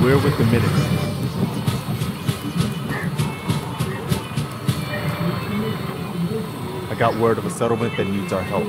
We're with the minutes. I got word of a settlement that needs our help.